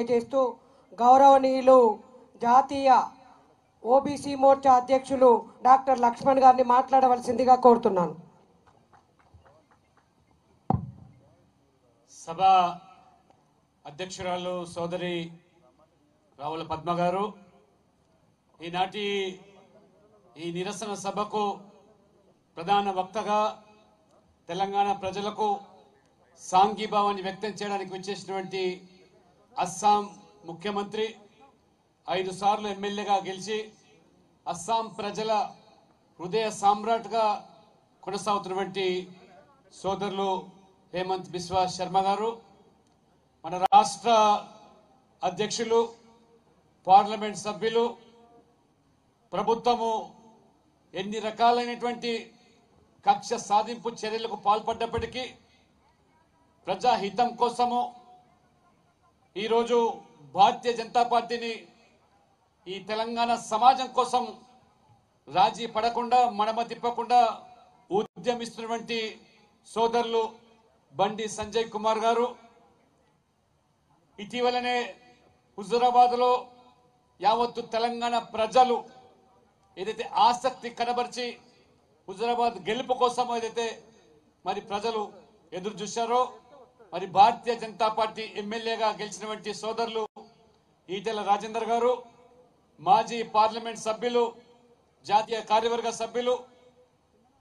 చేస్తూ గౌరవనీయులు జాతీయ ఓబీసీ మోర్చా అధ్యక్షులు డాక్టర్ లక్ష్మణ్ గారిని మాట్లాడవలసిందిగా కోరుతున్నాను. సభ అధ్యక్షురాలు సోదరి రావుల పద్మ గారు ఈనాటి ఈ నిరసన సభకు ప్రధాన వక్తగా తెలంగాణ ప్రజలకు సాంఘీభావాన్ని వ్యక్తం చేయడానికి వచ్చేసినటువంటి అస్సాం ముఖ్యమంత్రి ఐదు సార్లు ఎమ్మెల్యేగా గెలిచి అస్సాం ప్రజల హృదయ సామ్రాట్గా కొనసాగుతున్నటువంటి సోదరులు హేమంత్ బిశ్వా శర్మ గారు మన రాష్ట్ర అధ్యక్షులు పార్లమెంట్ సభ్యులు ప్రభుత్వము ఎన్ని రకాలైనటువంటి కక్ష సాధింపు చర్యలకు పాల్పడ్డప్పటికీ ప్రజాహితం కోసము ఈరోజు భారతీయ జనతా పార్టీని ఈ తెలంగాణ సమాజం కోసం రాజీ పడకుండా మడమ తిప్పకుండా ఉద్యమిస్తున్నటువంటి సోదరులు బండి సంజయ్ కుమార్ గారు. ఇటీవలనే హుజురాబాద్లో యావత్తు తెలంగాణ ప్రజలు ఏదైతే ఆసక్తి కనబరిచి హుజురాబాద్ గెలుపు కోసం ఏదైతే మరి ప్రజలు ఎదురు చూశారో మరి భారతీయ జనతా పార్టీ ఎమ్మెల్యేగా గెలిచినటువంటి సోదరులు ఈటెల రాజేందర్ గారు మాజీ పార్లమెంట్ సభ్యులు జాతీయ కార్యవర్గ సభ్యులు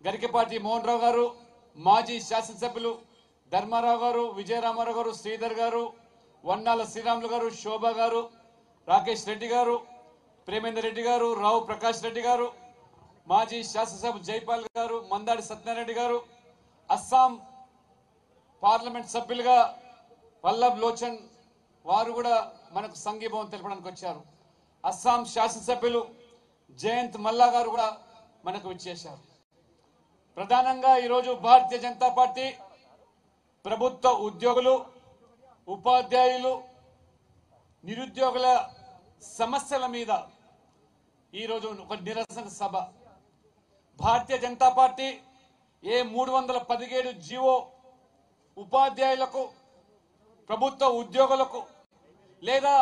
గరికపాటి మోహన్ రావు గారు మాజీ శాసనసభ్యులు ధర్మారావు గారు విజయరామారావు గారు శ్రీధర్ గారు వన్నాల శ్రీరాములు గారు శోభ గారు రాకేష్ రెడ్డి గారు ప్రేమేందర్ రెడ్డి గారు రావు ప్రకాష్ రెడ్డి గారు మాజీ శాసనసభ జైపాల్ గారు మందాడి సత్యనారాయణ గారు అస్సాం పార్లమెంట్ సభ్యులుగా పల్లబ్ లోచన్ వారు కూడా మనకు సంఘీభావం తెలపడానికి వచ్చారు. అస్సాం శాసనసభ్యులు జయంత్ మల్లా గారు కూడా మనకు విచ్చేశారు. ప్రధానంగా ఈరోజు భారతీయ జనతా పార్టీ ప్రభుత్వ ఉద్యోగులు ఉపాధ్యాయులు నిరుద్యోగుల సమస్యల మీద ఈరోజు ఒక నిరసన సభ. భారతీయ జనతా పార్టీ ఏ మూడు వందల పదిహేడు జీవో ఉపాధ్యాయులకు ప్రభుత్వ ఉద్యోగులకు లేదా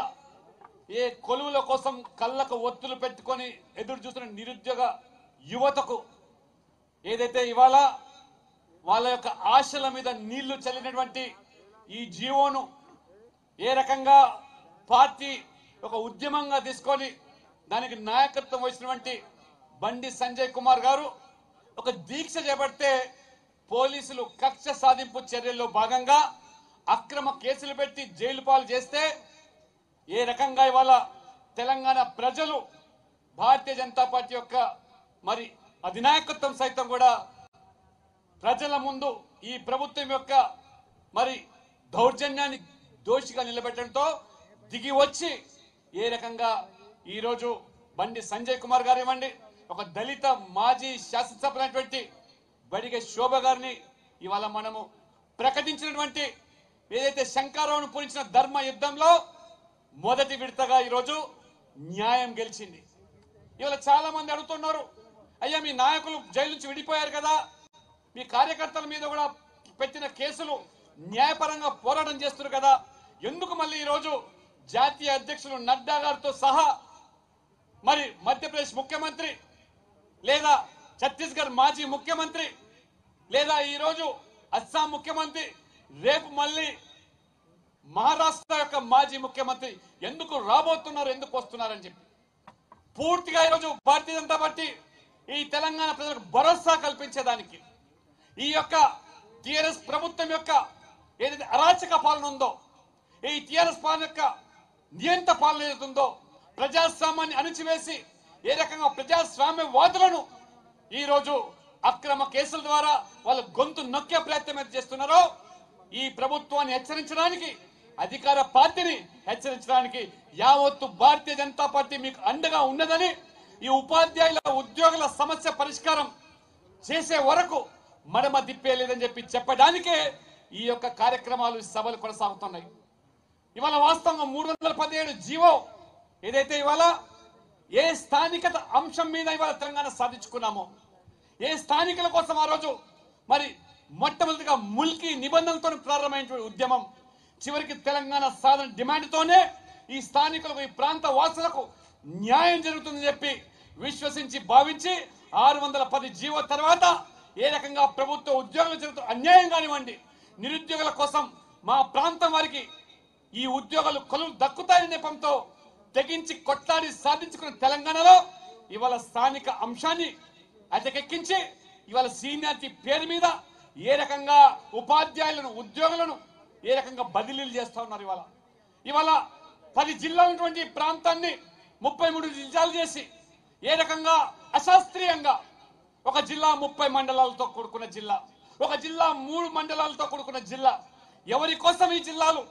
ఏ కొలువుల కోసం కళ్ళకు ఒత్తులు పెట్టుకొని ఎదురు చూస్తున్న నిరుద్యోగ యువతకు ఏదైతే ఇవాళ వాళ్ళ యొక్క ఆశల మీద నీళ్ళు చల్లినటువంటి ఈ జీవోను ఏ రకంగా పార్టీ ఒక ఉద్యమంగా తీసుకొని దానికి నాయకత్వం వహించినటువంటి బండి సంజయ్ కుమార్ గారు ఒక దీక్ష చేపడితే పోలీసులు కక్ష సాధింపు చర్యల్లో భాగంగా అక్రమ కేసులు పెట్టి జైలు పాలు చేస్తే ఏ రకంగా ఇవాళ తెలంగాణ ప్రజలు భారతీయ జనతా పార్టీ యొక్క మరి అధినాయకత్వం సైతం కూడా ప్రజల ముందు ఈ ప్రభుత్వం యొక్క మరి దౌర్జన్యాన్ని దోషిగా నిలబెట్టడంతో దిగి వచ్చి ఏ రకంగా ఈరోజు బండి సంజయ్ కుమార్ గారు ఇవ్వండి. ఒక దళిత మాజీ శాసనసభ్యులైనటువంటి బడిగే శోభ గారిని ఇవాళ మనము ప్రకటించినటువంటి ఏదైతే శంకారావును పూరించిన ధర్మ యుద్ధంలో మొదటి విడతగా ఈరోజు న్యాయం గెలిచింది. ఇవాళ చాలా మంది అడుగుతున్నారు అయ్యా మీ నాయకులు జైలు నుంచి విడిపోయారు కదా మీ కార్యకర్తల మీద కూడా పెట్టిన కేసులు న్యాయపరంగా పోరాటం చేస్తున్నారు కదా ఎందుకు మళ్ళీ ఈరోజు జాతీయ అధ్యక్షులు నడ్డా గారితో సహా మరి మధ్యప్రదేశ్ ముఖ్యమంత్రి లేదా ఛత్తీస్గఢ్ మాజీ ముఖ్యమంత్రి లేదా ఈరోజు అస్సాం ముఖ్యమంత్రి రేపు మళ్ళీ మహారాష్ట్ర యొక్క మాజీ ముఖ్యమంత్రి ఎందుకు రాబోతున్నారు ఎందుకు వస్తున్నారని చెప్పి. పూర్తిగా ఈరోజు భారతీయ జనతా పార్టీ ఈ తెలంగాణ ప్రజలకు భరోసా కల్పించేదానికి ఈ యొక్క టిఆర్ఎస్ ప్రభుత్వం యొక్క ఏదైతే అరాచక పాలన ఉందో ఈ టిఆర్ఎస్ పాలన యొక్క నియంత పాలన ఏదైతే ఉందో ప్రజాస్వామ్యాన్ని అణిచివేసి ఏ రకంగా ప్రజాస్వామ్య వాదులను ఈ రోజు అక్రమ కేసుల ద్వారా వాళ్ళ గొంతు నొక్కే ప్రయత్నం చేస్తున్నారో ఈ ప్రభుత్వాన్ని హెచ్చరించడానికి అధికార పార్టీని హెచ్చరించడానికి యావత్తు భారతీయ జనతా పార్టీ మీకు అండగా ఉన్నదని ఈ ఉపాధ్యాయుల ఉద్యోగుల సమస్య పరిష్కారం చేసే వరకు మడమ తిప్పేలేదని చెప్పి చెప్పడానికే ఈ యొక్క కార్యక్రమాలు సభలు కొనసాగుతున్నాయి. ఇవాళ వాస్తవంగా మూడు వందల పదిహేడు జీవో ఏదైతే ఇవాళ ఏ స్థానికత అంశం మీద ఇవాళ తెలంగాణ సాధించుకున్నామో ఏ స్థానికుల కోసం ఆ రోజు? మరి మొట్టమొదటిగా ముల్కి నిబంధనలతో ప్రారంభమైనటువంటి ఉద్యమం. చివరికి తెలంగాణ సాధన డిమాండ్తోనే ఈ స్థానికులకు ఈ ప్రాంత వాసులకు న్యాయం జరుగుతుందని చెప్పి విశ్వసించి భావించి ఆరు వందల పది జీవో తర్వాత ఏ రకంగా ప్రభుత్వ ఉద్యోగులు జరుగుతున్న అన్యాయం కానివ్వండి నిరుద్యోగుల కోసం మా ప్రాంతం వారికి ఈ ఉద్యోగాలు కొలువు దక్కుతాయని నెపంతో తెగించి కొట్లాడి సాధించుకున్న తెలంగాణలో ఇవాళ స్థానిక అంశాన్ని అటకెక్కించి ఇవాళ సీనియారిటీ పేరు మీద ఏ రకంగా ఉపాధ్యాయులను ఉద్యోగులను ఏ రకంగా బదిలీలు చేస్తా ఉన్నారు ఇవాళ? ఇవాళ పది జిల్లాలటువంటి ఉన్నటువంటి ప్రాంతాన్ని ముప్పై మూడు జిల్లాలు చేసి ఏ రకంగా అశాస్త్రీయంగా ఒక జిల్లా ముప్పై మండలాలతో కూడుకున్న జిల్లా ఒక జిల్లా మూడు మండలాలతో కూడుకున్న జిల్లా ఎవరి కోసం ఈ జిల్లాలు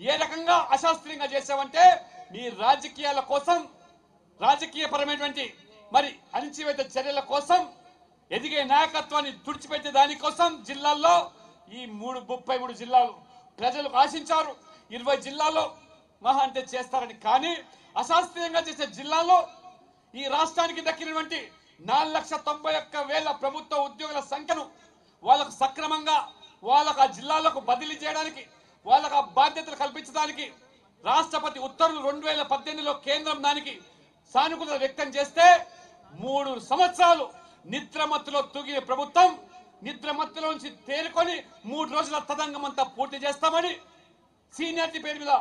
ఏ రకంగా అశాస్త్రీయంగా చేసావంటే మీ రాజకీయాల కోసం రాజకీయపరమైనటువంటి మరి అణిచివేత చర్యల కోసం ఎదిగే నాయకత్వాన్ని తుడిచిపెట్టే దానికోసం జిల్లాల్లో ఈ మూడు ముప్పై మూడు జిల్లాలు ప్రజలు ఆశించారు. ఇరవై జిల్లాల్లో మహా అంటే చేస్తారని కానీ అశాస్త్రీయంగా చేసే జిల్లాలో ఈ రాష్ట్రానికి దక్కినటువంటి నాలుగు లక్ష తొంభై ఒక్క వేల ప్రభుత్వ ఉద్యోగుల సంఖ్యను వాళ్ళకు సక్రమంగా వాళ్ళకు ఆ జిల్లాలకు బదిలీ చేయడానికి వాళ్ళకు ఆ బాధ్యతలు కల్పించడానికి రాష్ట్రపతి ఉత్తర్వులు రెండు వేల పద్దెనిమిదిలో కేంద్రం దానికి సానుకూలత వ్యక్తం చేస్తే మూడు సంవత్సరాలు నిద్రమత్తులో తూగిన ప్రభుత్వం నిద్రమత్తులో నుంచి తేలుకొని మూడు రోజుల తదంగం అంతా పూర్తి చేస్తామని సీనియారిటీ పేరు మీద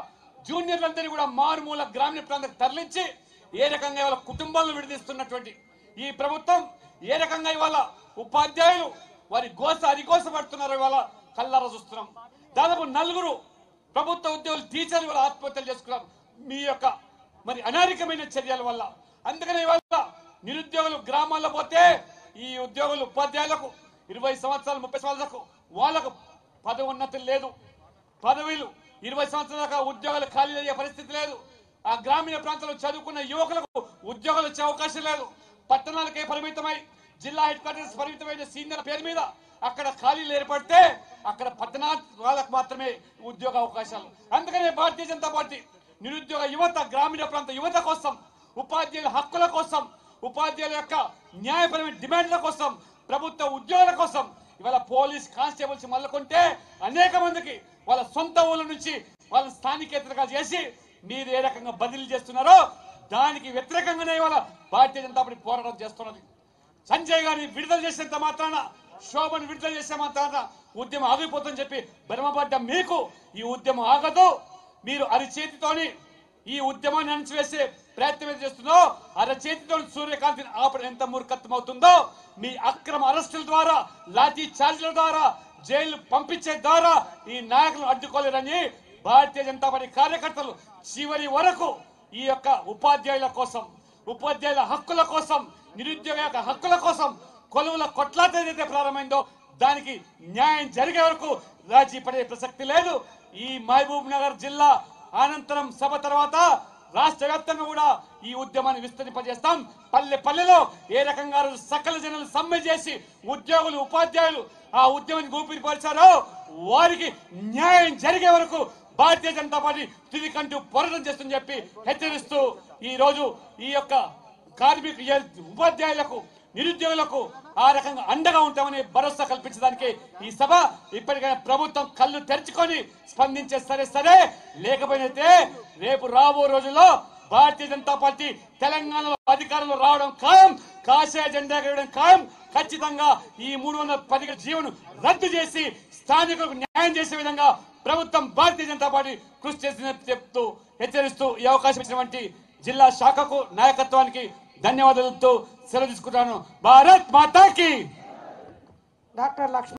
జూనియర్లందరినీ కూడా మారుమూల గ్రామీణ ప్రాంతానికి తరలించి ఏ రకంగా ఇవాళ కుటుంబాలను విడదీస్తున్నటువంటి ఈ ప్రభుత్వం ఏ రకంగా ఇవాళ ఉపాధ్యాయులు వారి గోస అరిగోస పడుతున్నారు ఇవాళ కల్లారా చూస్తున్నాం. దాదాపు నలుగురు ప్రభుత్వ ఉద్యోగులు టీచర్లు ఇవాళ ఆత్మహత్యలు చేసుకున్నారు. మీ యొక్క మరి అనారికమైన చర్యల వల్ల. అందుకనే ఇవాళ నిరుద్యోగులు గ్రామాల్లో పోతే ఈ ఉద్యోగులు ఉపాధ్యాయులకు ఇరవై సంవత్సరాలు ముప్పై సంవత్సరాలకు వాళ్ళకు పదోన్నతి లేదు. పదవులు ఇరవై సంవత్సరాల దాకా ఉద్యోగాలు ఖాళీ అయ్యే పరిస్థితి లేదు. ఆ గ్రామీణ ప్రాంతంలో చదువుకున్న యువకులకు ఉద్యోగాలు వచ్చే అవకాశం లేదు. పట్టణాలకే పరిమితమై జిల్లా హెడ్ క్వార్టర్స్ పరిమితమైన సీనియర్ పేరు మీద అక్కడ ఖాళీలు ఏర్పడితే అక్కడ పట్టణ వాళ్ళకు మాత్రమే ఉద్యోగ అవకాశాలు. అందుకనే భారతీయ జనతా పార్టీ నిరుద్యోగ యువత గ్రామీణ ప్రాంత యువత కోసం ఉపాధ్యాయుల హక్కుల కోసం ఉపాధ్యాయుల యొక్క న్యాయపరమైన డిమాండ్ల కోసం ప్రభుత్వ ఉద్యోగుల కోసం ఇవాళ పోలీస్ కానిస్టేబుల్స్ మళ్ళకుంటే అనేక మందికి వాళ్ళ సొంత ఊళ్ళ నుంచి వాళ్ళ స్థానికేతలుగా చేసి మీరు ఏ రకంగా బదిలీ చేస్తున్నారో దానికి వ్యతిరేకంగానే ఇవాళ భారతీయ జనతా పార్టీ పోరాటం చేస్తున్నది. సంజయ్ గారిని విడుదల చేసేంత మాత్రాన శోభను విడుదల చేసే మాత్రాన ఉద్యమం ఆగిపోతుందని చెప్పి భ్రమపడ్డ మీకు ఈ ఉద్యమం ఆగదు. మీరు అరిచేతితోని ఈ ఉద్యమాన్ని అణచివేసే ప్రయత్నం ఏది చేస్తుందో అరచేతితో సూర్యకాంతిని ఆపడం ఎంత మూర్ఖత్వం అవుతుందో మీ అక్రమ అరెస్టుల ద్వారా లాఠీ చార్జీల ద్వారా జైలు పంపించే ద్వారా ఈ నాయకులను అడ్డుకోలేరని భారతీయ జనతా పార్టీ కార్యకర్తలు చివరి వరకు ఈ యొక్క ఉపాధ్యాయుల కోసం ఉపాధ్యాయుల హక్కుల కోసం నిరుద్యోగ యొక్క హక్కుల కోసం కొలువుల కొట్లాట ఏదైతే ప్రారంభమైందో దానికి న్యాయం జరిగే వరకు రాజీ పడే ప్రసక్తి లేదు. ఈ మహబూబ్ నగర్ జిల్లా అనంతరం సభ తర్వాత రాష్ట్ర వ్యాప్తంగా కూడా ఈ ఉద్యమాన్ని విస్తరింపజేస్తాం. పల్లె పల్లెలో ఏ రకంగా సకల జనులు సమ్మె చేసి ఉద్యోగులు ఉపాధ్యాయులు ఆ ఉద్యమాన్ని గోపిరిపరిచారో వారికి న్యాయం జరిగే వరకు భారతీయ జనతా పార్టీ తిరిగంటూ పోరాటం చేస్తుందని చెప్పి హెచ్చరిస్తూ ఈ రోజు ఈ యొక్క కార్మిక ఉపాధ్యాయులకు నిరుద్యోగులకు ఆ రకంగా అండగా ఉంటామని భరోసా కల్పించడానికి ఈ సభ ఇప్పటికైనా ప్రభుత్వం కళ్ళు తెరుచుకొని స్పందించే సరే సరే. లేకపోయినైతే రేపు రాబో రోజుల్లో భారతీయ జనతా పార్టీ తెలంగాణలో అధికారంలో రావడం ఖాయం కాషాయ జెండా ఎగరడం ఖాయం. ఖచ్చితంగా ఈ మూడు వందల పది జీవను రద్దు చేసి స్థానికులకు న్యాయం చేసే విధంగా ప్రభుత్వం భారతీయ జనతా పార్టీ కృషి చేసిందని చెప్తూ హెచ్చరిస్తూ ఈ అవకాశం ఇచ్చినటువంటి జిల్లా శాఖకు నాయకత్వానికి ధన్యవాదాలతో సెలవు తీసుకుంటాను. భారత్ మాతాకి! డాక్టర్ లక్ష్మణ్